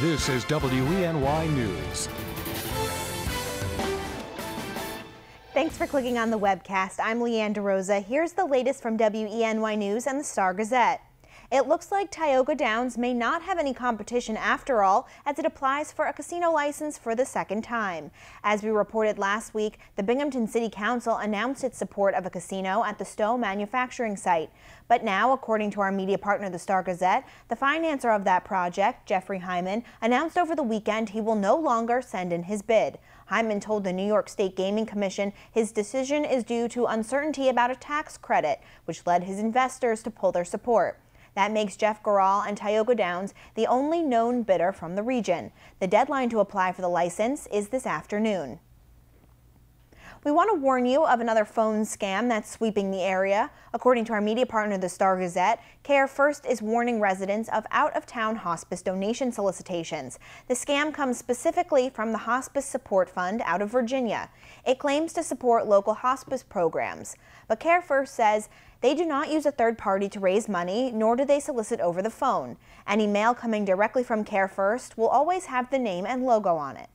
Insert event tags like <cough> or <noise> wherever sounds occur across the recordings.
This is WENY News. Thanks for clicking on the webcast. I'm Leanne DeRosa. Here's the latest from WENY News and the Star Gazette. It looks like Tioga Downs may not have any competition after all as it applies for a casino license for the second time. As we reported last week, the Binghamton City Council announced its support of a casino at the Stow manufacturing site. But now, according to our media partner, the Star Gazette, the financer of that project, Jeffrey Hyman, announced over the weekend he will no longer send in his bid. Hyman told the New York State Gaming Commission his decision is due to uncertainty about a tax credit, which led his investors to pull their support. That makes Jeff Gural and Tioga Downs the only known bidder from the region. The deadline to apply for the license is this afternoon. We want to warn you of another phone scam that's sweeping the area. According to our media partner, the Star Gazette, Care First is warning residents of out-of-town hospice donation solicitations. The scam comes specifically from the Hospice Support Fund out of Virginia. It claims to support local hospice programs. But Care First says they do not use a third party to raise money, nor do they solicit over the phone. Any mail coming directly from Care First will always have the name and logo on it.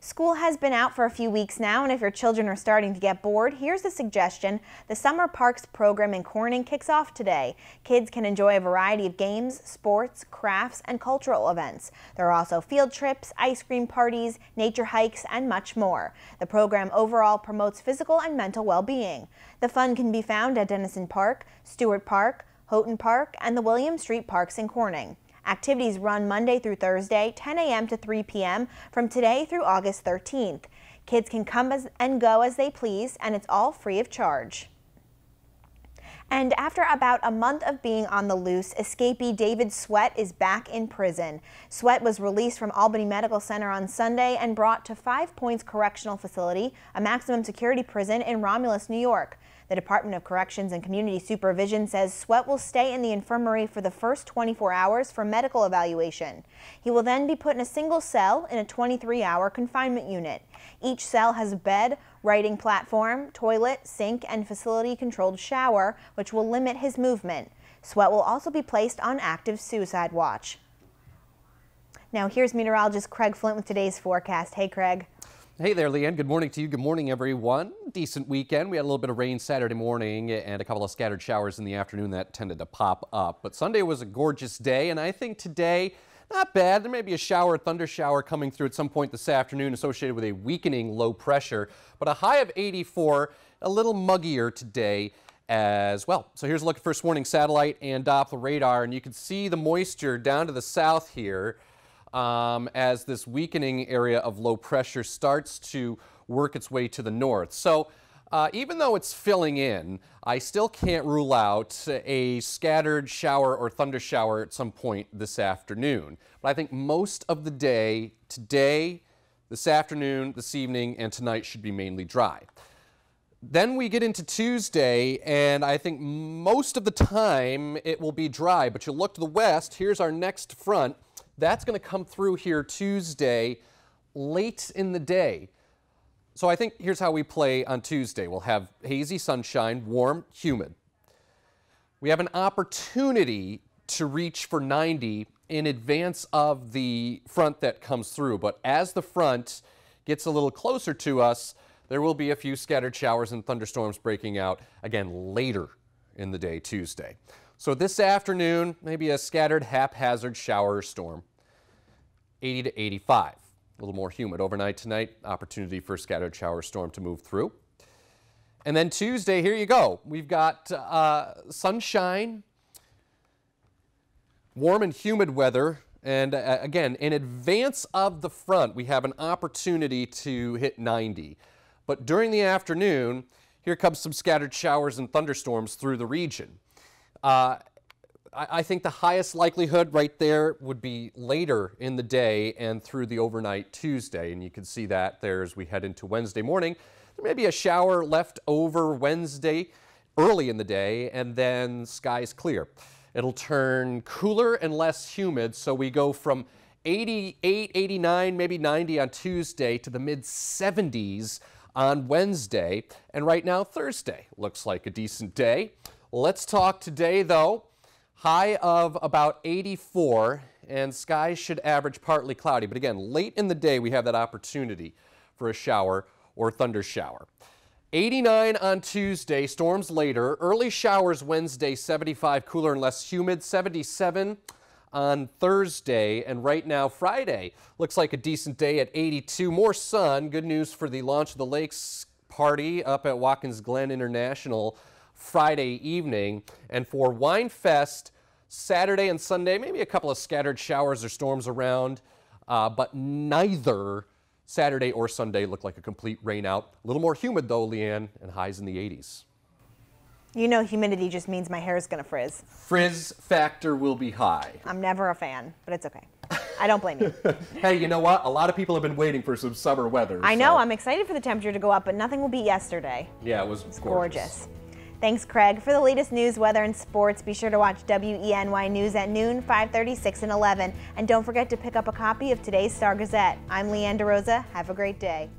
School has been out for a few weeks now, and if your children are starting to get bored, here's a suggestion. The Summer Parks program in Corning kicks off today. Kids can enjoy a variety of games, sports, crafts, and cultural events. There are also field trips, ice cream parties, nature hikes, and much more. The program overall promotes physical and mental well-being. The fun can be found at Denison Park, Stewart Park, Houghton Park, and the William Street Parks in Corning. Activities run Monday through Thursday, 10 a.m. to 3 p.m. from today through August 13th. Kids can come and go as they please, and it's all free of charge. And after about a month of being on the loose, escapee David Sweat is back in prison. Sweat was released from Albany Medical Center on Sunday and brought to Five Points Correctional Facility, a maximum security prison in Romulus, New York. The Department of Corrections and Community Supervision says Sweat will stay in the infirmary for the first 24 hours for medical evaluation. He will then be put in a single cell in a 23-hour confinement unit. Each cell has a bed, writing platform, toilet, sink, and facility-controlled shower, which will limit his movement. Sweat will also be placed on active suicide watch. Now here's meteorologist Craig Flint with today's forecast. Hey, Craig. Hey there, Leanne. Good morning to you. Good morning, everyone. Decent weekend. We had a little bit of rain Saturday morning and a couple of scattered showers in the afternoon that tended to pop up. But Sunday was a gorgeous day, and I think today, not bad. There may be a shower, thunder shower coming through at some point this afternoon associated with a weakening low pressure, but a high of 84, a little muggier today as well. So here's a look at first warning satellite and Doppler radar, and you can see the moisture down to the south here um, as this weakening area of low pressure starts to work its way to the north. So uh, even though it's filling in, I still can't rule out a scattered shower or thunder shower at some point this afternoon. But I think most of the day today, this afternoon, this evening, and tonight should be mainly dry. Then we get into Tuesday, and I think most of the time it will be dry. But you look to the west, here's our next front. That's going to come through here Tuesday late in the day. So I think here's how we play on Tuesday. We'll have hazy sunshine, warm, humid. We have an opportunity to reach for 90 in advance of the front that comes through. But as the front gets a little closer to us, there will be a few scattered showers and thunderstorms breaking out again later in the day Tuesday. So this afternoon, maybe a scattered haphazard shower or storm. 80 to 85. A little more humid overnight tonight. Opportunity for a scattered shower storm to move through. And then Tuesday, here you go. We've got uh, sunshine, warm and humid weather. And uh, again, in advance of the front, we have an opportunity to hit 90. But during the afternoon, here comes some scattered showers and thunderstorms through the region. Uh, I, think the highest likelihood right there would be later in the day and through the overnight Tuesday. And you can see that there as we head into Wednesday morning. There may be a shower left over Wednesday early in the day and then skies clear. It'll turn cooler and less humid. So we go from 88, 89, maybe 90 on Tuesday to the mid 70s on Wednesday. And right now, Thursday looks like a decent day. Let's talk today, though. High of about 84 and skies should average partly cloudy. But again, late in the day, we have that opportunity for a shower or thunder shower. 89 on Tuesday, storms later. Early showers Wednesday, 75, cooler and less humid. 77 on Thursday. And right now, Friday, looks like a decent day at 82. More sun. Good news for the launch of the Lakes party up at Watkins Glen International Friday evening. And for Wine Fest, Saturday and Sunday, maybe a couple of scattered showers or storms around, uh, but neither Saturday or Sunday look like a complete rain out. A little more humid though, Leanne, and highs in the 80s. You know humidity just means my hair is going to frizz. Frizz factor will be high. I'm never a fan, but it's okay. I don't blame you. <laughs> hey, you know what? A lot of people have been waiting for some summer weather. I know. so- I'm excited for the temperature to go up, but nothing will beat yesterday. Yeah, it was gorgeous. gorgeous. Thanks, Craig. For the latest news, weather, and sports, be sure to watch WENY News at noon, 5:30, 6, and 11. And don't forget to pick up a copy of today's Star Gazette. I'm Leanne DeRosa. Have a great day.